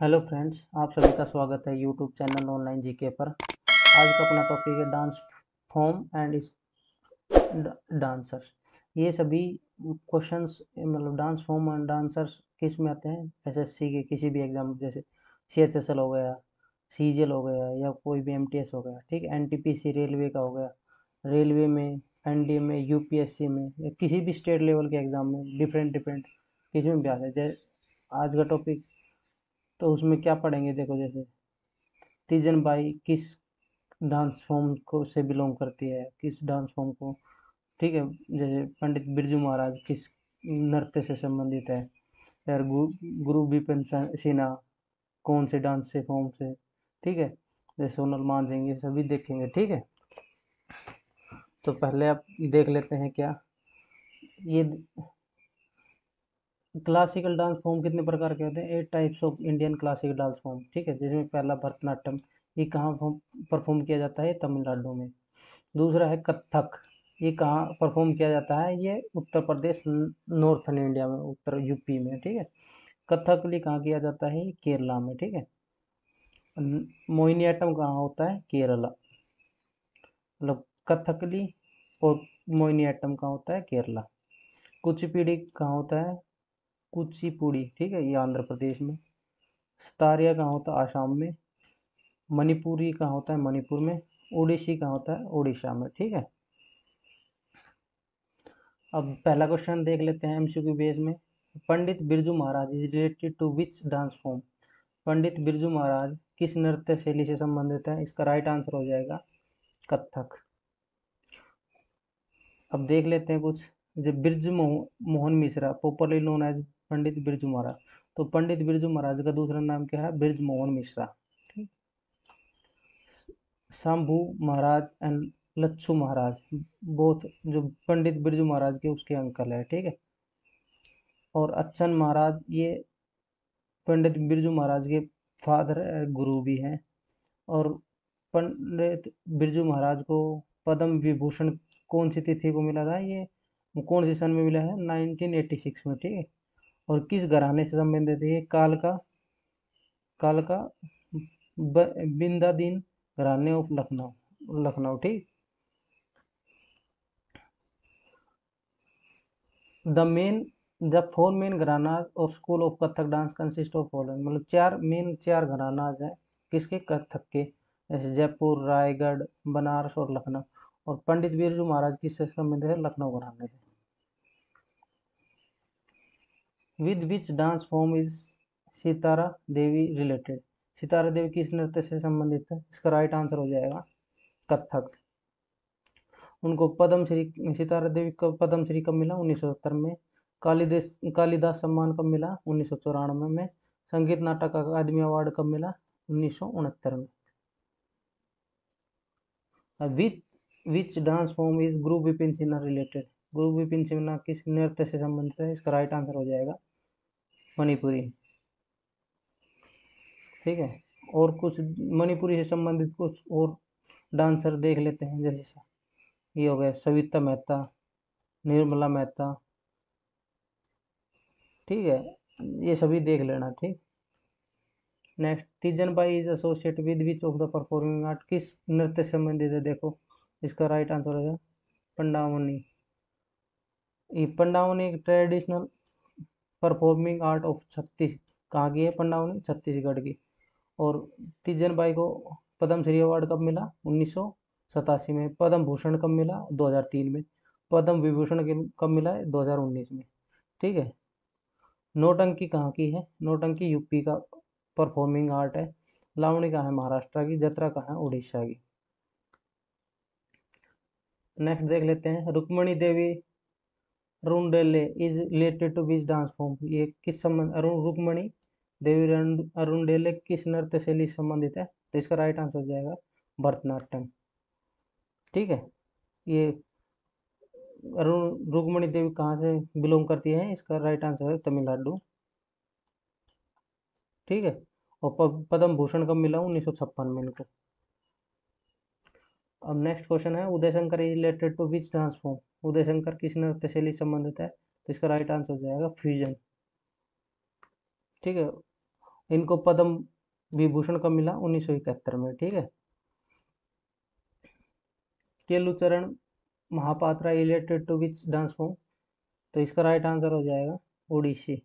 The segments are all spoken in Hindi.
हेलो फ्रेंड्स, आप सभी का स्वागत है यूट्यूब चैनल ऑनलाइन जीके पर। आज का अपना टॉपिक है डांस फॉर्म एंड इस डांसर्स ये सभी क्वेश्चंस मतलब डांस फॉर्म एंड डांसर्स किसमें आते हैं? एसएससी के किसी भी एग्ज़ाम जैसे सीएचएसएल हो गया सीजीएल हो गया, या कोई भी एमटीएस हो गया, ठीक? एनटीपीसी रेलवे का हो गया। रेलवे में एनडीए में यूपीएससी में, या किसी भी स्टेट लेवल के एग्ज़ाम में डिफरेंट डिफरेंट किसी में भी आते हैं। आज का टॉपिक तो उसमें क्या पढ़ेंगे? देखो जैसे तीजन बाई किस डांस फॉर्म को से बिलोंग करती है? किस डांस फॉर्म को? ठीक है, जैसे पंडित बिरजू महाराज किस नृत्य से संबंधित है? यार गुरु बिपिन सिन्हा कौन से डांस से फॉर्म से? ठीक है, जैसे सोनल मान ये सभी देखेंगे, ठीक है? तो पहले आप देख लेते हैं क्या? ये क्लासिकल डांस फॉर्म कितने प्रकार के होते हैं? Eight types of Indian classical dance form ठीक है? जिसमें पहला भरतनाट्यम, ये कहाँ परफॉर्म किया जाता है? तमिलनाडु में। दूसरा है कथक, ये कहाँ परफॉर्म किया जाता है? ये उत्तर प्रदेश नॉर्थन इंडिया में, उत्तर यूपी में, ठीक है? कथकली कहाँ किया जाता है? केरला में, ठीक है? मोहिनीअट्टम कहाँ होता है? केरला। मतलब कथकली और मोहिनीअट्टम कहाँ होता है? केरला। कुचिपुड़ी कहाँ होता है? कुचिपुड़ी ठीक है, ये आंध्र प्रदेश में। सतारिया कहाँ होता है? आसाम में। मणिपुरी कहाँ होता है? मणिपुर में। ओडिसी कहाँ होता है? उड़ीसा में, ठीक है। अब पहला क्वेश्चन देख लेते हैं एमसीक्यू बेस में। Pandit Birju Maharaj is related to which dance form Pandit Birju Maharaj किस नृत्य शैली से संबंधित है? इसका राइट आंसर हो जाएगा कथक। अब देख लेते हैं कुछ। जो Birju Mohan Mishra popularly known as Pandit Birju Maharaj. तो पंडित बिरजू महाराज का दूसरा नाम क्या है? ब्रिज मोहन मिश्रा. शंभू महाराज एंड लच्छू महाराज बोथ जो पंडित बिरजू महाराज के उसके अंकल है, ठीक है? और अच्छन महाराज, ये पंडित बिरजू महाराज के फादर गुरु भी हैं. और पंडित बिरजू महाराज को पद्म विभूषण कौन सी तिथि को मिला था ये? कौन सी सन में मिला है? 1986 में, ठीक है। और किस घराने से संबंधित है? काल का काल का बिंदा दिन घराने ऑफ़ लखनऊ लखनऊ, ठीक। The main, the four main gharana of school of Kathak dance consist of following मतलब चार, मेन चार घरानाज हैं। किसके? कथक के। जैसे जयपुर, रायगढ़, बनारस और लखनऊ। और पंडित बिरजू महाराज किससे संबंधित है? लखनऊ घराने से। With which dance form is Sitara Devi related. Sitara Devi किस नृत्य से संबंधित है? इसका राइट आंसर हो जाएगा कथक। उनको पद्म श्री सितारा देवी को पद्म श्री कब मिला? उन्नीस सौ सत्तर में। कालिदास कालिदास सम्मान कब मिला? उन्नीस सौ चौरानवे में। संगीत नाटक अकादमी अवार्ड कब मिला? उन्नीस सौ उनहत्तर में। Which which dance form is Guru Vipin Sinha related? गुरु विपिन सिन्हा किस नृत्य से संबंधित है? इसका राइट आंसर हो जाएगा मणिपुरी। ठीक है? और कुछ मणिपुरी से संबंधित कुछ और डांसर देख लेते हैं, जैसे ये हो गया सविता मेहता, निर्मला मेहता। ठीक है? ये सभी देख लेना, ठीक? Next Teejan Bai is associate with which of the performing art किस नृत्य संबंधित है? देखो, इसका राइट आंसर है पंडावनी। ये पंडावनी एक ट्रेडिशनल परफॉर्मिंग आर्ट ऑफ़ छत्तीस कहाँ की है पंडावनी छत्तीसगढ़ की। और तीजन बाई को पद्म श्री अवार्ड कब मिला? उन्नीस सतासी में। पद्म भूषण कब मिला? 2003 में। पद्म विभूषण कब मिला है? 2019 में। ठीक है? नोटंकी कहाँ की है? नोटंकी यूपी का परफॉर्मिंग आर्ट है। लावणी कहाँ है? महाराष्ट्र की। जत्रा कहाँ है? उड़ीसा की। नेक्स्ट देख लेते हैं। Rukmini Devi Arundale is related to which dance form ये किस संबंध अरुण रुक्मणी, देवी अरुणडेले किस नृत्य शैली संबंधित है? तो इसका राइट आंसर हो जाएगा भरतनाट्यम। ठीक है? ये अरुण रुक्मणी देवी कहाँ से बिलोंग करती है? इसका राइट आंसर है तमिलनाडु। ठीक है? और पद्म भूषण कब मिला उन्नीस सौ छप्पन में इनको। अब नेक्स्ट क्वेश्चन है Uday Shankar is related to which dance form Uday Shankar किस नृत्य शैली संबंधित है तो इसका राइट आंसर हो जाएगा फ्यूजन ठीक है? इनको पद्म विभूषण कब मिला उन्नीस में, ठीक है? Kelucharan Mohapatra related to which dance form तो इसका राइट आंसर हो जाएगा ओडिसी.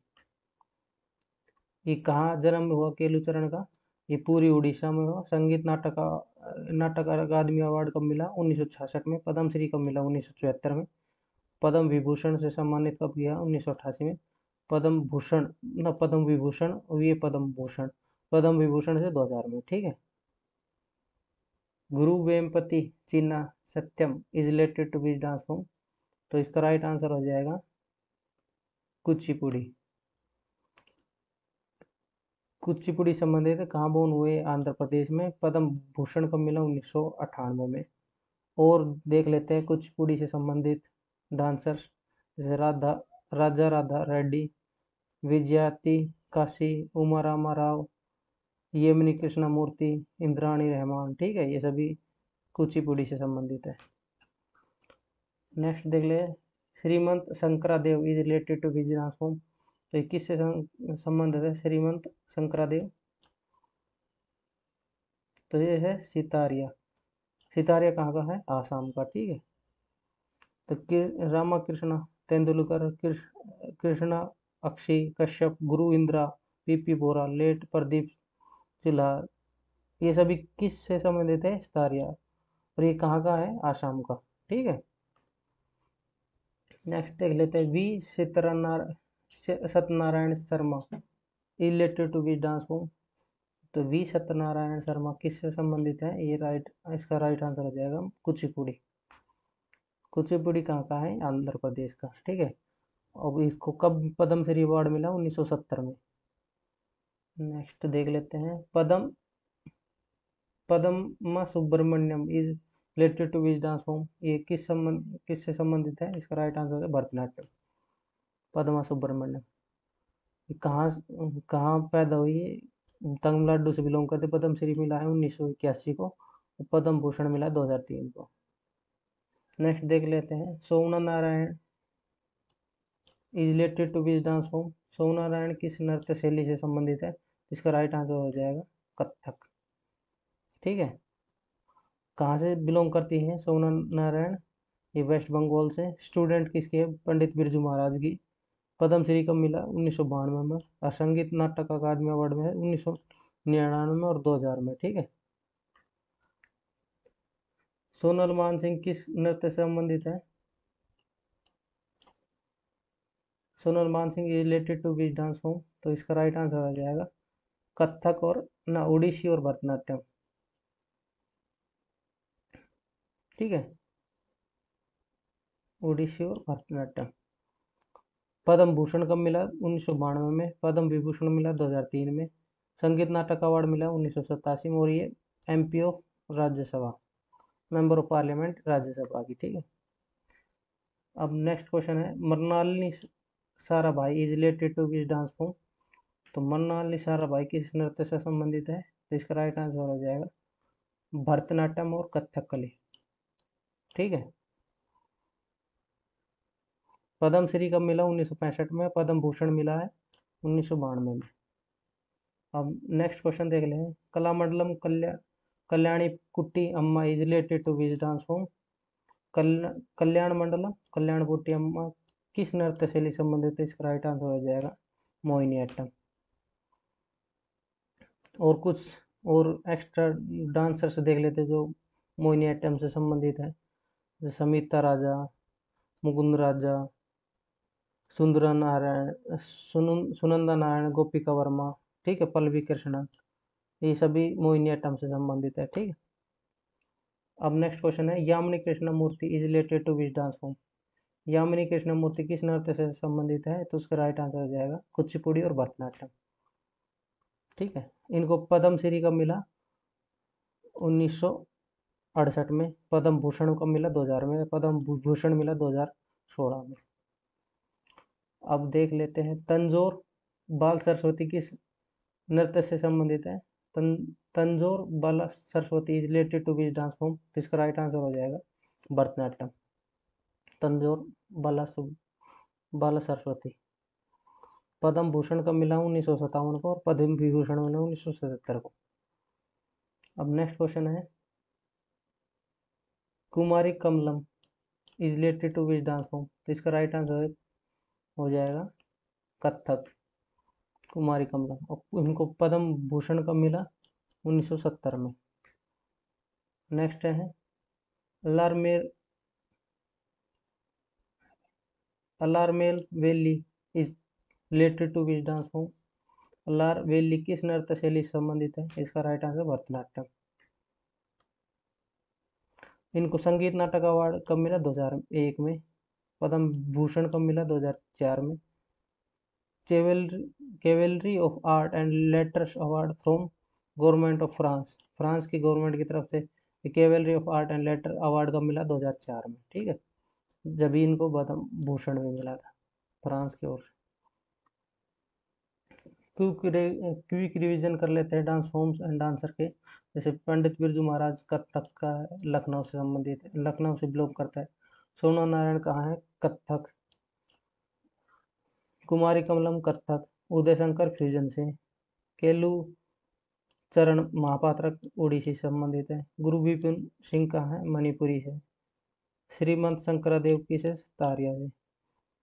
ये कहाँ जन्म हुआ केलुचरण का? ये पूरी उड़ीसा में हुआ, संगीत नाटक नाटक अकादमी अवार्ड कब मिला? उन्नीस में। पद्मश्री कब मिला? उन्नीस में। पद्म विभूषण से सम्मानित कब किया? उन्नीस में। पद्म भूषण, न, पद्म विभूषण ये पद्म भूषण। पद्म विभूषण से 2000 में, ठीक है? Guru Vempati Chinna Satyam is related to which dance form. तो इसका राइट आंसर हो जाएगा कुचिपुड़ी। कुचिपुड़ी संबंधित कहाँ बोन हुए आंध्र प्रदेश में पद्म भूषण कब मिला उन्नीस सौ अठानवे में। और देख लेते हैं कुचिपुड़ी से संबंधित डांसर्स जैसे राधा, राजा राधा रेड्डी, विजयाती, काशी उमा रामा राव, यमिनी कृष्णा मूर्ति इंद्राणी रहमान, ठीक है, ये सभी कुचिपुड़ी से संबंधित है। नेक्स्ट देख ले, Srimanta Sankara Deva is related to form तो ये किससे संबंधित है श्रीमंत शंकरादेव तो ये है सितारिया सितारिया कहाँ का है? आसाम का, ठीक है? तो Rama Krishna Tendulkar Krishna Akshay Kashyap, Guru, Indra, P P Bora, late, Pradeep Chilhar ये सभी किस से संबंधित है? सितारिया और ये कहाँ का है? आसाम का, ठीक है? नेक्स्ट देख लेते हैं V Satyanarayana Satyanarayana Sharma related to which dance form तो वी सत्यनारायण शर्मा किससे संबंधित है? ये राइट इसका राइट आंसर हो जाएगा कुचिपुड़ी। कुचिपुड़ी कहाँ का है? आंध्र प्रदेश का, ठीक है? अब इसको कब पद्म श्री अवार्ड मिला? 1970 में। नेक्स्ट देख लेते हैं। Padma Padma Subrahmanyam is related to which dance form ये किस संबंध, किससे संबंधित है? इसका राइट आंसर है भरतनाट्यम। पद्मा सुब्रमण्यम। कहाँ कहाँ पैदा हुई है? तमिलनाडु से बिलोंग करते पद्म श्री मिला है उन्नीस सौ इक्यासी को पद्म भूषण मिला दो हज़ार तीन को। नेक्स्ट देख लेते हैं Somana Narayan is related to which dance form Somana Narayan किस नृत्य शैली से संबंधित है? इसका राइट आंसर हो जाएगा, कथक। ठीक है? कहाँ से बिलोंग करती है सोना नारायण ये वेस्ट बंगाल से। स्टूडेंट किसके है? पंडित बिरजू महाराज की। पद्मश्री कब मिला उन्नीस सौ बानवे में और संगीत नाटक अकादमी अवार्ड में है उन्नीस सौ निन्यानवे और 2000 में, ठीक है? सोनल मान सिंह किस नृत्य से संबंधित है? Sonal Man Singh related to which dance form तो इसका राइट आंसर आ जाएगा कथक और ना ओडिसी और भरतनाट्यम। ठीक है? ओडिसी और भरतनाट्यम। पद्म भूषण कब मिला उन्नीस सौ बानवे में, पद्म विभूषण मिला 2003 में, संगीत नाटक अवार्ड मिला उन्नीस में और ये M P of Rajya Sabha member of parliament Rajya Sabha की, ठीक है। अब नेक्स्ट क्वेश्चन है, Mrinalini Sarabhai is related to which dance form तो मरनालिनी सारा भाई किस नृत्य से संबंधित है? तो इसका राइट आंसर हो जाएगा, भरतनाट्यम और कथकली, ठीक है। पद्म श्री कब मिला? उन्नीस सौ पैंसठ में। पद्म भूषण मिला है, उन्नीस सौ बानवे में। अब नेक्स्ट क्वेश्चन देख लें। Kalamandalam Kalyan Kalyani Kutty Amma is related to which dance form Kalyan Mandalam, Kalyan Kutty Amma, किस नृत्य शैली संबंधित है इसका राइट आंसर हो जाएगा? मोहिनी अट्टम और कुछ, और एक्स्ट्रा डांसर्स देख लेते जो मोहिनी अट्टम से संबंधित है। जैसे राजा, मुकुंद राजा सुंदर नारायण सुन सुनंदा नारायण गोपिका वर्मा, ठीक है, पल्लवी कृष्णन, ये सभी मोहिनी आइटम से संबंधित है, ठीक है। अब नेक्स्ट क्वेश्चन है, Yamini Krishna Murthy is related to which dance form Yamini Krishna Murthy किस नृत्य से संबंधित है? तो उसका राइट आंसर हो जाएगा, कुचिपुड़ी और भरतनाट्यम। ठीक है, इनको पद्म श्री का मिला उन्नीस में, पद्म भूषण का मिला 2000 में, पद्म भूषण मिला 2016 में। अब देख लेते हैं, तंजोर बाल सरस्वती किस नृत्य से संबंधित है। तन, Tanjore Bala Saraswati is related to which dance form तो इसका राइट आंसर हो जाएगा भरतनाट्यम। तंजोर बाला बाला सरस्वती। पद्म भूषण का मिला उन्नीस सौ सत्तावन को और पद्म विभूषण मिला उन्नीस सौ सतहत्तर को। अब नेक्स्ट क्वेश्चन है। Kumari Kamalam is related to which dance form तो इसका राइट आंसर हो जाएगा। कथक कुमारी कमलम और इनको पद्म भूषण कब मिला 1970 में। नेक्स्ट है Alarmel Alarmel Valli is related to which dance form Alar Valli किस नृत्य शैली से संबंधित है? इसका राइट आंसर भरतनाट्यम। इनको संगीत नाटक अवार्ड कब मिला? 2001 में। पद्म भूषण कब मिला 2004 में। Chevalier chevalier of art and letters award from government of France France की गवर्नमेंट की तरफ़ से chevalier of art and letter award कब मिला 2004 में, ठीक है? जब इनको पद्म भूषण भी मिला था फ्रांस की ओर क्विक रिविजन कर लेते हैं डांस फॉर्म्स एंड डांसर के। जैसे पंडित बिरजू महाराज कथक का लखनऊ से संबंधित, लखनऊ से बिलोंग करता है। सोना नारायण कहाँ है? कथक कुमारी कमलम, कत्थक। उदय शंकर, फ्यूजन से। केलू चरण महापात्र उड़ीसी संबंधित है। गुरु विपिन सिंह कहाँ है? मणिपुरी से। श्रीमंत शंकरादेव की से तारिया से।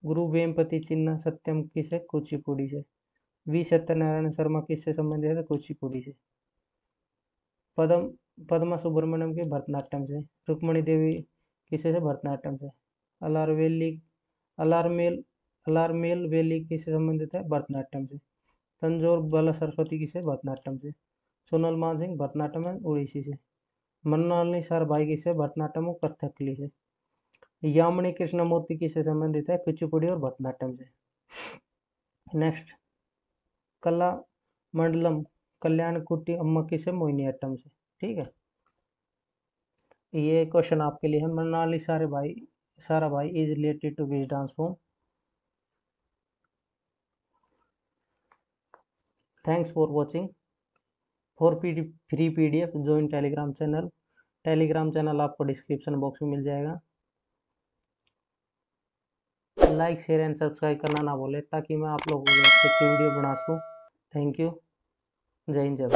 गुरु वेमपति चिन्ह, सत्यम की से कुचिपुड़ी से। वी. सत्यनारायण शर्मा किससे संबंधित है? कुचिपुड़ी से। पदम पद्मा सुब्रमण्यम के भरतनाट्यम से। रुक्मणी देवी किसे से भरतनाट्यम से? अलार अलारवेली अलारमेल अलारमेल वेली किससे संबंधित है? भरतनाट्यम से। तंजोर बाला सरस्वती किसे? भरतनाट्यम से। सोनल मान सिंह भरतनाट्यम उड़ीसी से। मन्नाली सर भाई किसे? भरतनाट्यम और कथकली से। यामिनी कृष्णमूर्ति किससे संबंधित है? कुचिपुड़ी और भरतनाट्यम से। नेक्स्ट। कला मंडलम कल्याण कुट्टी अम्मा किसे? मोहिनीअट्टम से। ठीक है। ये क्वेश्चन आपके लिए है। मनाली सारे भाई, Sarabhai is related to which dance form thanks for watching for P D free P D F join Telegram channel Telegram channel आपको डिस्क्रिप्शन बॉक्स में मिल जाएगा। लाइक शेयर एंड सब्सक्राइब करना ना भूलें, ताकि मैं आप लोगों को अच्छी वीडियो बना सकूँ। थैंक यू जय हिंद, जय